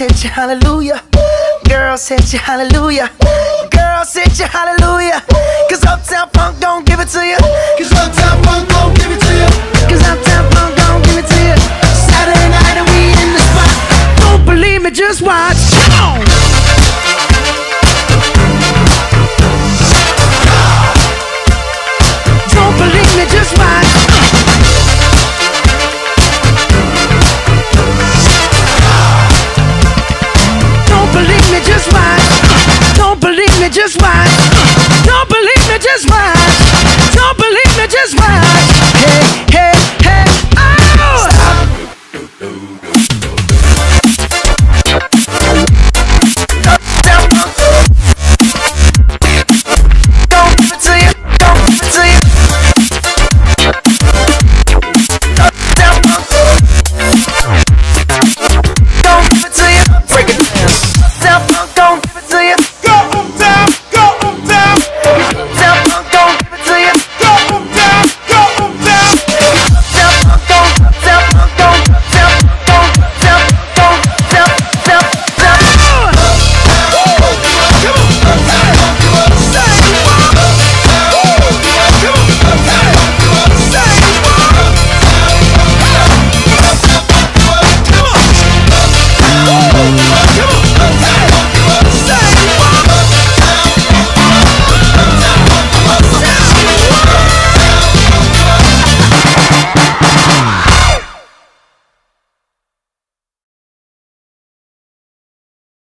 Hit you hallelujah. Girls hit you hallelujah. Girls hit you hallelujah. Cause Uptown Funk don't give it to you. Cause Uptown just watch. Don't believe me, just watch. Don't believe me, just watch. Don't believe me, just watch. Don't believe me, just watch. Don't believe me, just watch.